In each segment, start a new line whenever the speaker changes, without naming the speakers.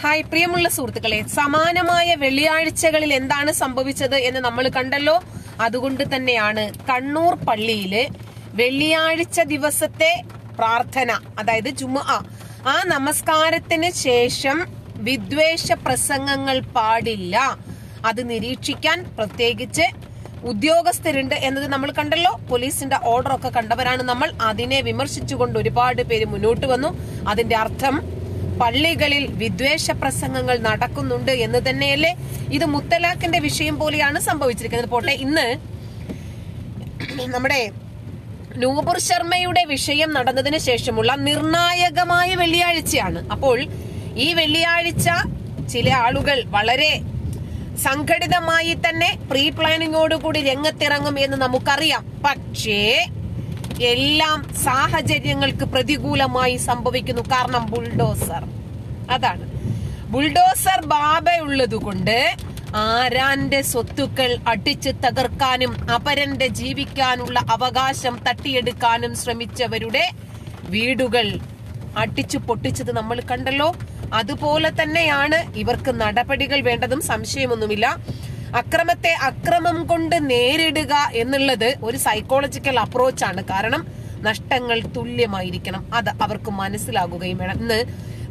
Hi പ്രിയമുള്ള സുഹൃത്തുക്കളെ സമാനമായ വെള്ളിയാഴ്ചകളിൽ എന്താണ് സംഭവിച്ചത് എന്ന് നമ്മൾ കണ്ടല്ലോ. അതുകൊണ്ട് തന്നെയാണ് കണ്ണൂർ പള്ളിയിൽ വെള്ളിയാഴ്ച ദിവസത്തെ പ്രാർത്ഥന അതായത് ജുമ ആ നമസ്കാരത്തിന് ശേഷം വിദ്വേഷ പ്രസംഗങ്ങൾ പാടില്ല. അത് നിരീക്ഷിക്കാൻ പ്രത്യേകിച്ച് ഉദ്യോഗസ്ഥരുണ്ട് എന്നത് നമ്മൾ കണ്ടല്ലോ. പോലീസിന്റെ ഓർഡർ ഒക്കെ കണ്ടവരാണ് നമ്മൾ. അതിനെ വിമർശിച്ചുകൊണ്ട് ഒരുപാട് പേര് മുന്നോട്ട് വന്നു. അതിന്റെ അർത്ഥം പള്ളികളിൽ വിദ്വേഷ പ്രസംഗങ്ങൾ നടക്കുന്നുണ്ട് എന്ന് തന്നെയല്ലേ? ഇത് മുത്തലാഖിന്റെ വിഷയം പോലെയാണ് സംഭവിച്ചിരിക്കുന്നത്. പോട്ടെ ഇന്ന് നമ്മുടെ നൂപുർ ശർമ്മയുടെ വിഷയം നടന്നതിന് ശേഷമുള്ള നിർണായകമായ വെള്ളിയാഴ്ചയാണ്. അപ്പോൾ ഈ വെള്ളിയാഴ്ച ചില ആളുകൾ വളരെ സംഘടിതമായി തന്നെ പ്രീ പ്ലാനിങ്ങോടുകൂടി രംഗത്തിറങ്ങും എന്ന് നമുക്കറിയാം. പക്ഷേ എല്ലാം സാഹചര്യങ്ങൾക്ക് പ്രതികൂലമായി സംഭവിക്കുന്നു. കാരണം ബുൾഡോസർ. അതാണ്. ബുൾഡോസർ ബാബയുള്ളതുകൊണ്ട് ആരാന്റെ സ്വത്തുക്കൾ അടിച്ചു തകർക്കാനും അപരന്റെ ജീവിക്കാനുള്ള അവകാശം തട്ടിയെടുക്കാനും ശ്രമിച്ചവരുടെ വീടുകൾ അടിച്ചു പൊട്ടിച്ചത് നമ്മൾ കണ്ടല്ലോ. അതുപോലെ തന്നെയാണ് ഇവർക്ക് നടപടികൾ വേണ്ടതും സംശയമൊന്നുമില്ല. അക്രമത്തെ അക്രമം കൊണ്ട് നേരിടുക എന്നുള്ളത് ഒരു സൈക്കോളജിക്കൽ അപ്രോച്ചാണ് കാരണം നഷ്ടങ്ങൾ തുല്യമായിരിക്കണം. അത് അവർക്ക് മനസ്സിലാകുകയും വേണം. ഇന്ന്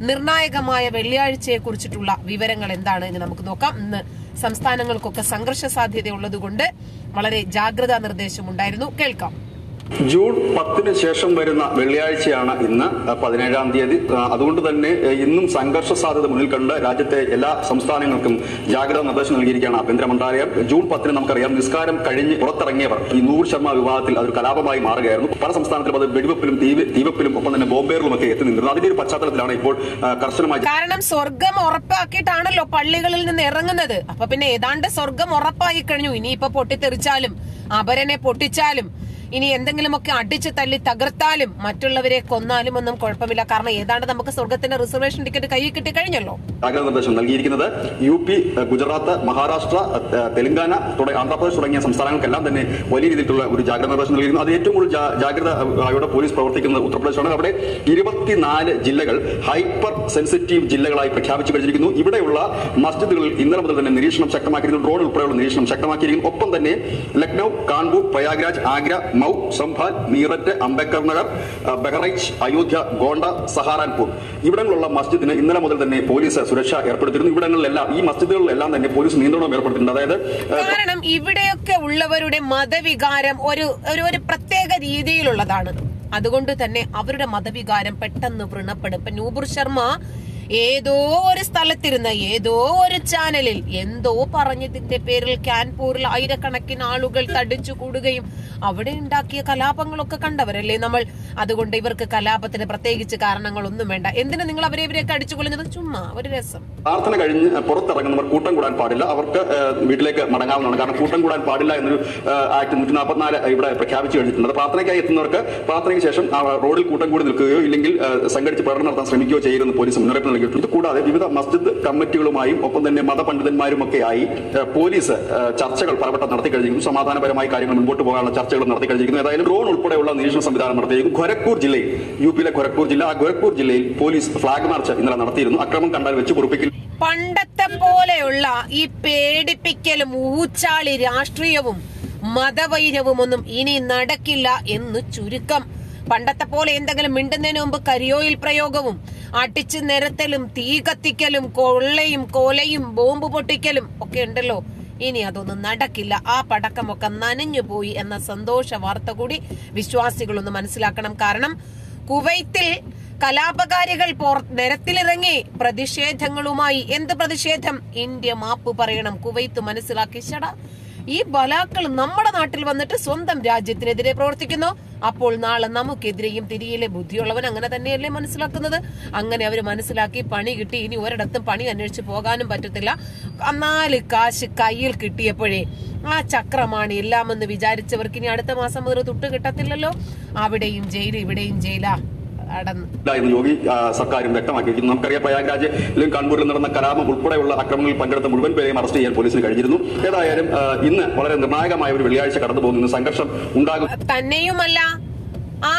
നിർണായകമായ വെള്ളിയാഴ്ചയെ കുറിച്ചിട്ടുള്ള വിവരങ്ങൾ എന്താണ് എന്ന് നമുക്ക് നോക്കാം. ഇന്ന് സംസ്ഥാനങ്ങൾക്കൊക്കെ സംഘർഷ സാധ്യതയുള്ളതുകൊണ്ട് വളരെ ജാഗ്രതാ നിർദ്ദേശം ഉണ്ടായിരുന്നു കേൾക്കാം.
ജൂൺ പത്തിന് ശേഷം വരുന്ന വെള്ളിയാഴ്ചയാണ് ഇന്ന് പതിനേഴാം തീയതി. അതുകൊണ്ട് തന്നെ ഇന്നും സംഘർഷ സാധ്യത മുന്നിൽ കണ്ട് രാജ്യത്തെ എല്ലാ സംസ്ഥാനങ്ങൾക്കും ജാഗ്രതാ നിർദ്ദേശം നൽകിയിരിക്കുകയാണ് ആഭ്യന്തര മന്ത്രാലയം. ജൂൺ പത്തിന് നമുക്കറിയാം നിസ്കാരം കഴിഞ്ഞ് പുറത്തിറങ്ങിയവർ ഈ നൂർ ശർമ്മ വിവാഹത്തിൽ അതൊരു കലാപമായി മാറുകയായിരുന്നു. പല സംസ്ഥാനത്തിലും അത് വെടിവെപ്പിലും തീവ- തീവെപ്പിലും ഒപ്പം തന്നെ ബോംബേറിലും ഒക്കെ എത്തി നിന്നിരുന്നു. അതിന്റെ ഒരു പശ്ചാത്തലത്തിലാണ് ഇപ്പോൾ കർശനമായി
കാരണം സ്വർഗം ഉറപ്പാക്കിയിട്ടാണല്ലോ പള്ളികളിൽ നിന്ന് ഇറങ്ങുന്നത്. അപ്പൊ പിന്നെ ഏതാണ്ട് സ്വർഗം ഉറപ്പായി കഴിഞ്ഞു. ഇനിയിപ്പൊ പൊട്ടിത്തെറിച്ചാലും അപരനെ പൊട്ടിച്ചാലും ഇനി എന്തെങ്കിലുമൊക്കെ അടിച്ച് തല്ലി തകർത്താലും മറ്റുള്ളവരെ കൊന്നാലും ഒന്നും കുഴപ്പമില്ല. കാരണം ഏതാണ്ട് നമുക്ക് സ്വർഗത്തിന്റെ റിസർവേഷൻ ടിക്കറ്റ് കയ്യിൽ കിട്ടി കഴിഞ്ഞല്ലോ.
നിർദ്ദേശം നൽകിയിരിക്കുന്നത് യു പി ഗുജറാത്ത് മഹാരാഷ്ട്ര തെലങ്കാന ആന്ധ്രാപ്രദേശ് തുടങ്ങിയ സംസ്ഥാനങ്ങൾക്കെല്ലാം തന്നെ വലിയ രീതിയിലുള്ള ഒരു ജാഗ്രത നിർദ്ദേശം നൽകിയിരുന്നു അത് ഏറ്റവും കൂടുതൽ ജാഗ്രത ആയോടെ പോലീസ് പ്രവർത്തിക്കുന്നത് ഉത്തർപ്രദേശാണ് അവിടെ ഇരുപത്തിനാല് ജില്ലകൾ ഹൈപ്പർ സെൻസിറ്റീവ് ജില്ലകളായി പ്രഖ്യാപിച്ചു കഴിഞ്ഞിരിക്കുന്നു. ഇവിടെയുള്ള മസ്ജിദുകളിൽ ഇന്നലെ മുതൽ തന്നെ നിരീക്ഷണം ശക്തമാക്കിയിരിക്കുന്നു. ഡ്രോൺ ഉൾപ്പെടെയുള്ള നിരീക്ഷണം ശക്തമാക്കിയിരിക്കുന്നു. ഒപ്പം തന്നെ ലക്നൌ കാൺപൂർ പ്രയാഗ്രാജ് ആഗ്ര മൗ സംഭാൽ മീററ്റ് അംബേദ്കർ നഗർ ബഹ്റൈച്ച് അയോധ്യ ഗോണ്ട സഹാറാൻപൂർ. ഇവിടങ്ങളിലുള്ള മസ്ജിദിന് ഇന്നലെ മുതൽ തന്നെ പോലീസ് സുരക്ഷ ഏർപ്പെടുത്തിയിരുന്നു. ഇവിടങ്ങളിലെല്ലാം ഈ മസ്ജിദുകളിലെല്ലാം തന്നെ പോലീസ് നിയന്ത്രണം ഏർപ്പെടുത്തിയിട്ടുണ്ട്. അതായത്
കാരണം ഇവിടെയൊക്കെ ഉള്ളവരുടെ മതവികാരം ഒരു ഒരു പ്രത്യേക രീതിയിലുള്ളതാണ്. അതുകൊണ്ട് തന്നെ അവരുടെ മതവികാരം പെട്ടെന്ന് വ്രണപ്പെടും. ഇപ്പൊ നൂപുർ ശർമ്മ ഏതോ ഒരു സ്ഥലത്തിരുന്ന് ഏതോ ഒരു ചാനലിൽ എന്തോ പറഞ്ഞതിന്റെ പേരിൽ കാൻപൂരിൽ ആയിരക്കണക്കിന് ആളുകൾ തടിച്ചു കൂടുകയും അവിടെ ഉണ്ടാക്കിയ കലാപങ്ങളൊക്കെ കണ്ടവരല്ലേ നമ്മൾ? അതുകൊണ്ട് ഇവർക്ക് കലാപത്തിന് പ്രത്യേകിച്ച് കാരണങ്ങളൊന്നും വേണ്ട. എന്തിനാ നിങ്ങൾ അവരെ ഇവരെയൊക്കെ അടിച്ചു കൊള്ളുന്നത് ചുമ്മാ ഒരു രസം.
പ്രാർത്ഥന കഴിഞ്ഞ് പുറത്തിറങ്ങുന്നവർ കൂട്ടം കൂടാൻ പാടില്ല. അവർക്ക് വീട്ടിലേക്ക് മടങ്ങാവുന്നതാണ്. കാരണം കൂട്ടം കൂടാൻ പാടില്ല എന്നൊരു ആക്ട് നൂറ്റി നാൽപ്പത്തിനാല് ഇവിടെ പ്രഖ്യാപിച്ചു കഴിഞ്ഞിട്ടുണ്ട്. പ്രാർത്ഥനയ്ക്കായി എത്തുന്നവർക്ക് പ്രാർത്ഥനയ്ക്ക് ശേഷം റോഡിൽ കൂട്ടം കൂടി നിൽക്കുകയോ ഇല്ലെങ്കിൽ സംഘടിച്ച് പ്രകടനം നടത്താൻ ശ്രമിക്കുകയോ ചെയ്യരുതെന്ന് പോലീസ് മുന്നറിയിപ്പ് നൽകിയിട്ടുണ്ട്. കൂടാതെ വിവിധ മസ്ജിദ് കമ്മിറ്റികളുമായും ഒപ്പം തന്നെ മതപണ്ഡിതന്മാരും ഒക്കെയായി പോലീസ് ചർച്ചകൾ പലവട്ടം നടത്തി കഴിഞ്ഞിരിക്കുന്നു. സമാധാനപരമായി കാര്യങ്ങൾ മുമ്പോട്ട് പോകാനുള്ള ചർച്ചകൾ നടത്തി കഴിഞ്ഞിരിക്കുന്നു. ഏതായാലും ഡ്രോൺ ഉൾപ്പെടെയുള്ള നിരീക്ഷണ സംവിധാനം നടത്തിയിരിക്കും ഖൊരക്പൂർ ജില്ലയിൽ യു പിയിലെ ഖൊരക്പൂർ ജില്ല ആ ഖൊരക്പൂർ ജില്ലയിൽ പോലീസ് ഫ്ളാഗ് മാർച്ച് ഇന്നലെ നടത്തിയിരുന്നു. അക്രമം കണ്ടാൽ വെച്ച് കുറിപ്പിക്കും
പണ്ടത്തെ പോലെയുള്ള ഈ പേടിപ്പിക്കലും ഊച്ചാളി രാഷ്ട്രീയവും മതവൈരവും ഒന്നും ഇനി നടക്കില്ല എന്ന് ചുരുക്കം പണ്ടത്തെ പോലെ എന്തെങ്കിലും മിണ്ടുന്നതിന് മുമ്പ് കരിയോയിൽ പ്രയോഗവും അടിച്ചു നിരത്തലും തീ കത്തിക്കലും കൊള്ളയും കൊലയും ബോംബ് പൊട്ടിക്കലും ഒക്കെ ഉണ്ടല്ലോ. ഇനി അതൊന്നും നടക്കില്ല. ആ പടക്കമൊക്കെ നനഞ്ഞു പോയി എന്ന സന്തോഷ വാർത്ത കൂടി വിശ്വാസികളൊന്ന് മനസ്സിലാക്കണം. കാരണം കുവൈത്തിൽ കലാപകാരികൾ നിരത്തിലിറങ്ങി പ്രതിഷേധങ്ങളുമായി. എന്ത് പ്രതിഷേധം? ഇന്ത്യ മാപ്പ് പറയണം. കുവൈത്ത് മനസ്സിലാക്കി. ശട ഈ ബലാക്കൾ നമ്മുടെ നാട്ടിൽ വന്നിട്ട് സ്വന്തം രാജ്യത്തിനെതിരെ പ്രവർത്തിക്കുന്നു. അപ്പോൾ നാളെ നമുക്കെതിരെയും തിരിയിലെ ബുദ്ധിയുള്ളവൻ അങ്ങനെ തന്നെയല്ലേ മനസ്സിലാക്കുന്നത്? അങ്ങനെ അവർ മനസ്സിലാക്കി പണി കിട്ടി. ഇനി ഒരിടത്തും പണി അന്വേഷിച്ച് പോകാനും പറ്റത്തില്ല. നാല് കാശ് കയ്യിൽ കിട്ടിയപ്പോഴേ ആ ചക്രമാണ് എല്ലാമെന്ന് വിചാരിച്ചവർക്ക് ഇനി അടുത്ത മാസം മുതൽ തൊട്ട് കിട്ടത്തില്ലല്ലോ. അവിടെയും ജയിൽ ഇവിടെയും ജയിലാ. അടന്ന്.
യോഗി സർക്കാരും വ്യക്തമാക്കിയിരിക്കുന്നു. നമുക്കറിയാം പ്രയാഗ്രാജിലും കാൺപൂരിൽ നടന്ന കലാപം ഉൾപ്പെടെയുള്ള അക്രമങ്ങളിൽ പങ്കെടുത്ത മുഴുവൻ പേരെയും അറസ്റ്റ് ചെയ്യാൻ പോലീസിന് കഴിഞ്ഞിരുന്നു. ഏതായാലും ഇന്ന് വളരെ നിർണായകമായ ഒരു വെള്ളിയാഴ്ച കടന്നു പോകുന്നു സംഘർഷം ഉണ്ടാകും.
തന്നെയുമല്ല ആ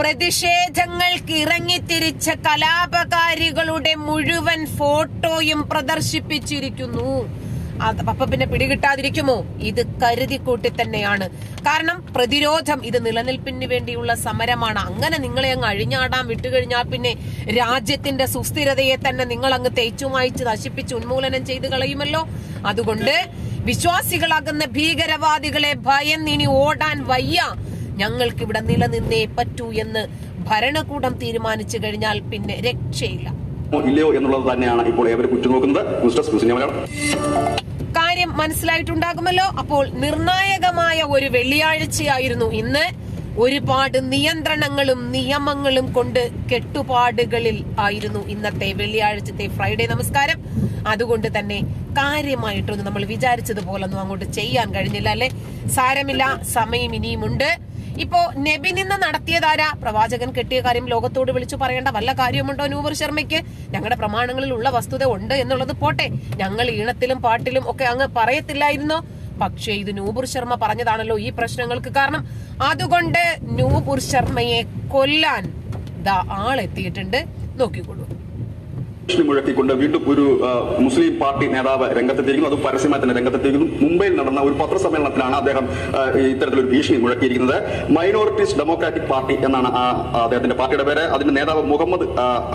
പ്രതിഷേധങ്ങൾക്ക് ഇറങ്ങിത്തിരിച്ച കലാപകാരികളുടെ മുഴുവൻ ഫോട്ടോയും പ്രദർശിപ്പിച്ചിരിക്കുന്നു. അപ്പൊ പിന്നെ പിടികിട്ടാതിരിക്കുമോ? ഇത് കരുതിക്കൂട്ടി തന്നെയാണ്. കാരണം പ്രതിരോധം ഇത് നിലനിൽപ്പിന് വേണ്ടിയുള്ള സമരമാണ്. അങ്ങനെ നിങ്ങളെ അങ്ങ് അഴിഞ്ഞാടാൻ വിട്ടുകഴിഞ്ഞാൽ പിന്നെ രാജ്യത്തിന്റെ സുസ്ഥിരതയെ തന്നെ നിങ്ങൾ അങ്ങ് തേച്ചു മായ്ച്ച് നശിപ്പിച്ച് ഉന്മൂലനം ചെയ്ത് കളയുമല്ലോ. അതുകൊണ്ട് വിശ്വാസികളാകുന്ന ഭീകരവാദികളെ ഭയന്നിനി ഓടാൻ വയ്യ. ഞങ്ങൾക്ക് ഇവിടെ നിലനിന്നേ പറ്റൂ എന്ന് ഭരണകൂടം തീരുമാനിച്ചു കഴിഞ്ഞാൽ പിന്നെ രക്ഷയില്ല.
ഇല്ലയോ എന്നുള്ളത് തന്നെയാണ് ഇപ്പോൾ ഏവരും ഉറ്റുനോക്കുന്നത്. ന്യൂസ് മലയാളം.
കാര്യം മനസ്സിലായിട്ടുണ്ടാകുമല്ലോ. അപ്പോൾ നിർണായകമായ ഒരു വെള്ളിയാഴ്ചയായിരുന്നു ഇന്ന്. ഒരുപാട് നിയന്ത്രണങ്ങളും നിയമങ്ങളും കൊണ്ട് കെട്ടുപാടുകളിൽ ആയിരുന്നു ഇന്നത്തെ വെള്ളിയാഴ്ചത്തെ ഫ്രൈഡേ നമസ്കാരം. അതുകൊണ്ട് തന്നെ കാര്യമായിട്ടൊന്നും നമ്മൾ വിചാരിച്ചതുപോലൊന്നും അങ്ങോട്ട് ചെയ്യാൻ കഴിഞ്ഞില്ല അല്ലെ? സാരമില്ല സമയം ഇനിയുമുണ്ട്. ഇപ്പോ നബി നിന്ന് നടത്തിയതാരാ? പ്രവാചകൻ കെട്ടിയ കാര്യം ലോകത്തോട് വിളിച്ചു പറയേണ്ട വല്ല കാര്യമുണ്ടോ നൂപർ ശർമ്മയ്ക്ക്? ഞങ്ങളുടെ പ്രമാണങ്ങളിൽ ഉള്ള വസ്തുത ഉണ്ട് എന്നുള്ളത് പോട്ടെ. ഞങ്ങൾ ഈണത്തിലും പാട്ടിലും ഒക്കെ അങ്ങ് പറയത്തില്ലായിരുന്നോ? പക്ഷേ ഇത് നൂപുർ ശർമ്മ പറഞ്ഞതാണല്ലോ ഈ പ്രശ്നങ്ങൾക്ക് കാരണം. അതുകൊണ്ട് നൂപുർ ശർമ്മയെ കൊല്ലാൻ ദാ ആളെത്തിയിട്ടുണ്ട്. നോക്കിക്കൊള്ളൂ.
മുഴക്കിക്കൊണ്ട് വീണ്ടും ഒരു മുസ്ലിം പാർട്ടി നേതാവ് രംഗത്തെത്തിയിരിക്കുന്നു. അതും പരസ്യമായി തന്നെ രംഗത്തെത്തിയിരിക്കുന്നു. മുംബൈയിൽ നടന്ന ഒരു പത്രസമ്മേളനത്തിലാണ് അദ്ദേഹം ഇത്തരത്തിലൊരു ഭീഷണി മുഴക്കിയിരിക്കുന്നത്. മൈനോറിറ്റീസ് ഡെമോക്രാറ്റിക് പാർട്ടി എന്നാണ് അദ്ദേഹത്തിന്റെ പാർട്ടിയുടെ പേര്. അതിന്റെ നേതാവ് മുഹമ്മദ്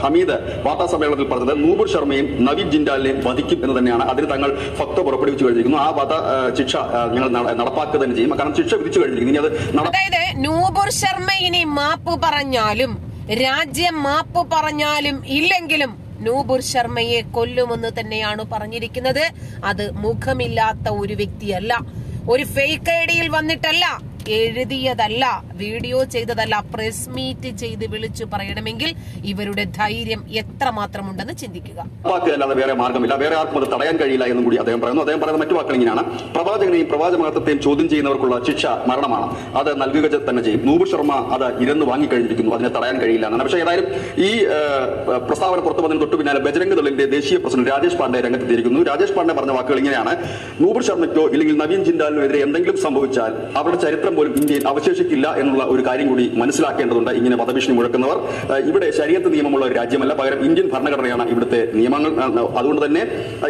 ഹമീദ് വാർത്താ സമ്മേളനത്തിൽ പറഞ്ഞത് നൂബുർ ശർമ്മയും നവീദ് ജിൻഡാലിനെയും വധിക്കും എന്ന് തന്നെയാണ്. അതിന് തങ്ങൾ ഫക്ത പുറപ്പെടുവിച്ചു കഴിഞ്ഞിരിക്കുന്നു. ആ വധ ശിക്ഷ ഞങ്ങൾ നടപ്പാക്കുക തന്നെ ചെയ്യും. കാരണം ശിക്ഷ വിധിച്ചു കഴിഞ്ഞിരിക്കുന്നു. ഇനി അത്
അതായത് ഇനി മാപ്പ് പറഞ്ഞാലും രാജ്യം മാപ്പ് പറഞ്ഞാലും ഇല്ലെങ്കിലും നൂപുർ ശർമ്മയെ കൊല്ലുമെന്ന് തന്നെയാണ് പറഞ്ഞിരിക്കുന്നത്. അത് മുഖമില്ലാത്ത ഒരു വ്യക്തിയല്ല. ഒരു ഫേക്ക് ഐഡിയിൽ വന്നിട്ടല്ല. എഴുതിയതല്ല വീഡിയോ ചെയ്തതല്ല പ്രസ് മീറ്റ് ചെയ്ത് വിളിച്ചു പറയണമെങ്കിൽ ഇവരുടെ ധൈര്യം എത്രമാത്രമുണ്ടെന്ന് ചിന്തിക്കുക.
നടപ്പാക്കുക അല്ലാതെ വേറെ മാർഗമില്ല വേറെ ആർക്കും അത് തടയാൻ കഴിയില്ല എന്നും കൂടി അദ്ദേഹം പറയുന്നു. അദ്ദേഹം പറയുന്ന മറ്റു വാക്കുകൾ ഇങ്ങനെയാണ്. പ്രവാചകനെയും പ്രവാചകത്വത്തെയും ചോദ്യം ചെയ്യുന്നവർക്കുള്ള ശിക്ഷ മരണമാണ്. അത് നൽകുക തന്നെ ചെയ്യും. നൂപ് ശർമ്മ അത് ഇരന്ന് വാങ്ങിക്കഴിഞ്ഞിരിക്കുന്നു. അതിനെ തടയാൻ കഴിയില്ല എന്നാണ്. പക്ഷേ ഏതായാലും ഈ പ്രസ്താവന പുറത്തു വന്നതിന് തൊട്ടു പിന്നാലെ ബജരംഗ് ദളിന്റെ ദേശീയ പ്രസിഡന്റ് രാജേഷ് പാണ്ഡെ രംഗത്തെത്തിയിരിക്കുന്നു. രാജേഷ് പാണ്ഡെ പറഞ്ഞ വാക്കുകൾ ഇങ്ങനെയാണ്. നൂപ് ശർമ്മയ്ക്കോ ഇല്ലെങ്കിൽ നവീൻ ജിൻഡാലിനോ എതിരെ എന്തെങ്കിലും സംഭവിച്ചാൽ അവരുടെ ചരിത്രം പോലും ഇന്ത്യയിൽ അവശേഷിക്കില്ല എന്നുള്ള ഒരു കാര്യം കൂടി മനസ്സിലാക്കേണ്ടതുണ്ട് ഇങ്ങനെ വധഭീഷണി മുഴക്കുന്നവർ. ഇവിടെ ശരീരത്ത് നിയമമുള്ള ഒരു രാജ്യമല്ല. പകരം ഇന്ത്യൻ ഭരണഘടനയാണ് ഇവിടുത്തെ നിയമങ്ങൾ. അതുകൊണ്ട് തന്നെ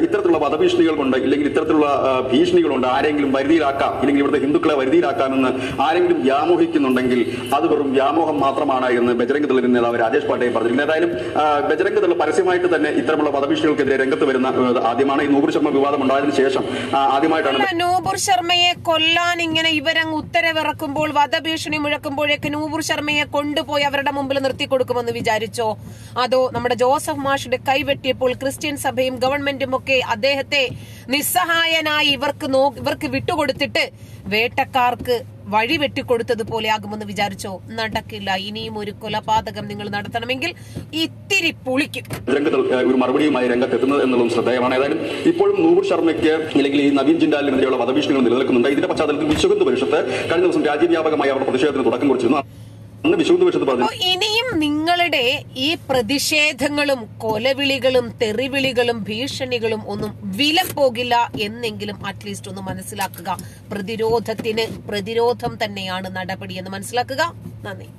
ഇത്തരത്തിലുള്ള വധഭീഷണികൾ കൊണ്ട് ഇല്ലെങ്കിൽ ഇത്തരത്തിലുള്ള ഭീഷണികളുണ്ട് ആരെങ്കിലും വരുതിയിലാക്കാം ഇല്ലെങ്കിൽ ഇവിടുത്തെ ഹിന്ദുക്കളെ വരുതിയിലാക്കാമെന്ന് ആരെങ്കിലും വ്യാമോഹിക്കുന്നുണ്ടെങ്കിൽ അത് വെറും വ്യാമോഹം മാത്രമാണ് എന്ന് ബജരംഗ് ദളിന്റെ നേതാവ് രാജേഷ് പാണ്ഡെ പറഞ്ഞിരുന്നു ഏതായാലും ബജരംഗ് ദൾ പരസ്യമായിട്ട് തന്നെ ഇത്തരമുള്ള വധഭീഷണികൾക്കെതിരെ രംഗത്ത് വരുന്ന ആദ്യമാണ് ഈ നൂപുർ ശർമ്മ വിവാദം ഉണ്ടായതിനു ശേഷം ആദ്യമായിട്ടാണ്
നൂപുർ ശർമ്മയെ കൊല്ലാൻ ഇങ്ങനെ ഇവരങ്ങ് ഉത്തരവിറക്കുമ്പോൾ വധഭീഷണി മുഴക്കുമ്പോഴേക്ക് നൂപുർ ശർമ്മയെ കൊണ്ടുപോയി അവരുടെ മുമ്പിൽ നിർത്തി കൊടുക്കുമെന്ന് വിചാരിച്ചോ? അതോ നമ്മുടെ ജോസഫ് മാഷിന്റെ കൈവെട്ടിയപ്പോൾ ക്രിസ്ത്യൻ സഭയും ഗവൺമെന്റും ഒക്കെ അദ്ദേഹത്തെ നിസ്സഹായനായി ഇവർക്ക് ഇവർക്ക് വിട്ടുകൊടുത്തിട്ട് വേട്ടക്കാർക്ക് വഴി വെട്ടിക്കൊടുത്തതുപോലെ ആകുമെന്ന് വിചാരിച്ചോ? നടക്കില്ല. ഇനിയും ഒരു കൊലപാതകം നിങ്ങൾ നടത്തണമെങ്കിൽ ഇത്തിരി പുളിക്കും.
ഒരു മറുപടിയുമായി രംഗത്തെത്തുന്നത് എന്നുള്ളതും ശ്രദ്ധേയമാണ്. ഏതായാലും ഇപ്പോഴും നൂർ ശർമ്മയ്ക്ക് അല്ലെങ്കിൽ ഈ നവീൻ ജിൻഡാലിനെതിരെയുള്ള വധഭീഷണികൾ നിലനിൽക്കുന്നുണ്ട്. ഇതിന്റെ പശ്ചാത്തലത്തിൽ വിശ്വഹിന്ദു പരിഷത്ത് കഴിഞ്ഞ ദിവസം രാജ്യവ്യാപകമായി അവരുടെ പ്രതിഷേധത്തിന് തുടക്കം കുറിച്ചിരുന്നു. അന്ന് വിശ്വഹിന്ദു പരിഷത്ത് പറഞ്ഞു
ഇനിയും നിങ്ങളുടെ ഈ പ്രതിഷേധങ്ങളും കൊലവിളികളും തെറിവിളികളും ഭീഷണികളും ഒന്നും വില പോകില്ല എന്നെങ്കിലും അറ്റ്ലീസ്റ്റ് ഒന്ന് മനസ്സിലാക്കുക. പ്രതിരോധത്തിന് പ്രതിരോധം തന്നെയാണ് നടപടി എന്ന് മനസ്സിലാക്കുക. നന്ദി.